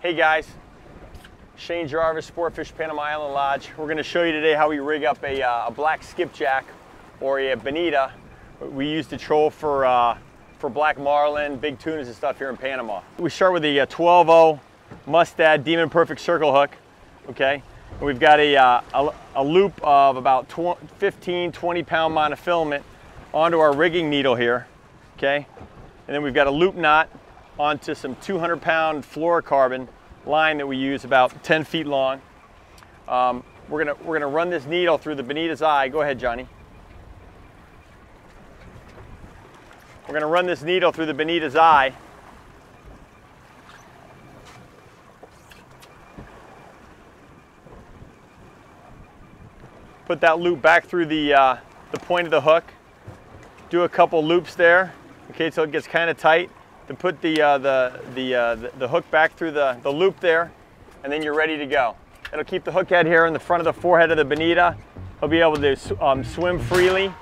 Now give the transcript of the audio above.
Hey guys, Shane Jarvis, Sportfish Panama Island Lodge. We're gonna show you today how we rig up a, uh, a black skipjack or a bonita. We use to troll for, uh, for black marlin, big tunas and stuff here in Panama. We start with the 12-0 Mustad Demon Perfect Circle Hook, okay? And we've got a, uh, a, a, loop of about 15, 20 pound monofilament onto our rigging needle here, okay? And then we've got a loop knot onto some 200 pound fluorocarbon line that we use about 10 feet long. Um, we're gonna, we're gonna run this needle through the bonita's eye. Go ahead, Johnny. We're gonna run this needle through the bonita's eye. Put that loop back through the, uh, the point of the hook. Do a couple loops there, okay, so it gets kind of tight to put the, uh, the, the, uh, the, hook back through the, the loop there, and then you're ready to go. It'll keep the hook head here in the front of the forehead of the bonita. He'll be able to um, swim freely